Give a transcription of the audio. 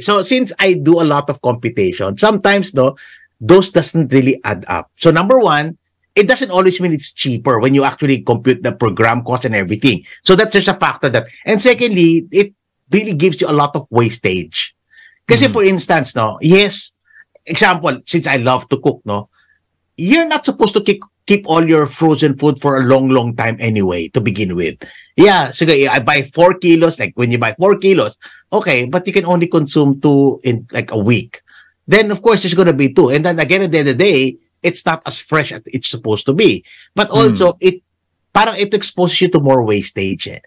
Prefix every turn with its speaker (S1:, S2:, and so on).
S1: So since I do a lot of computation, sometimes no, those doesn't really add up. So number one, it doesn't always mean it's cheaper when you actually compute the per gram cost and everything. So that's just a factor that. And secondly, it really gives you a lot of wastage. Kasi
S2: Mhm.
S1: for instance, no, yes, example, since I love to cook, no, you're not supposed to keep keep all your frozen food for a long, long time anyway to begin with. Yeah, so I buy four kilos. Like when you buy four kilos, okay, but you can only consume two in like a week. Then of course it's gonna be two, and then again at the end of the day, it's not as fresh as it's supposed to be. But also it, parang it exposes you to more wastage. Eh.